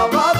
Salvador.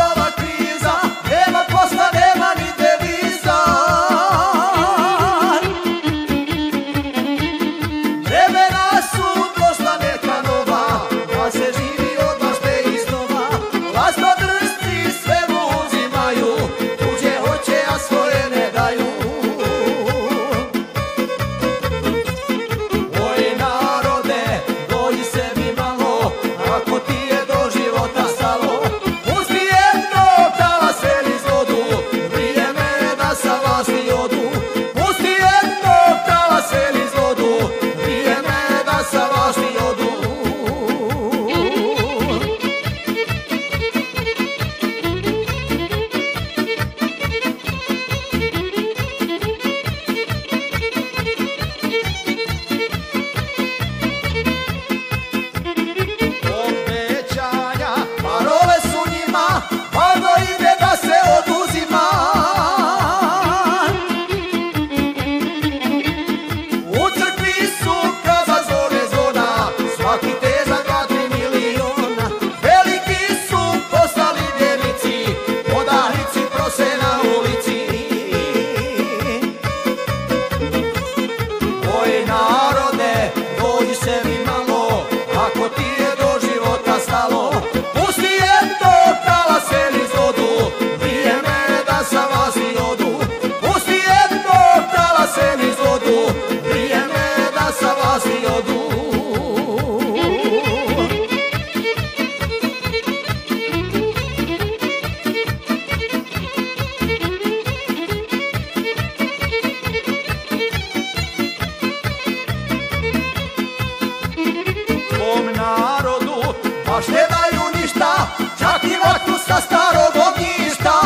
baš ne daju ništa, čak i vatru sa starog ognjišta.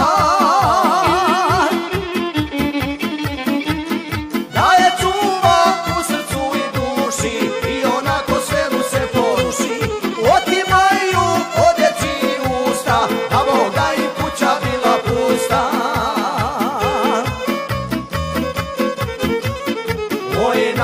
Da je čuva u srcu i duši i onako sve mu se poruši. Otimaju odeći usta, a Boga i kuća bila pusta. Moje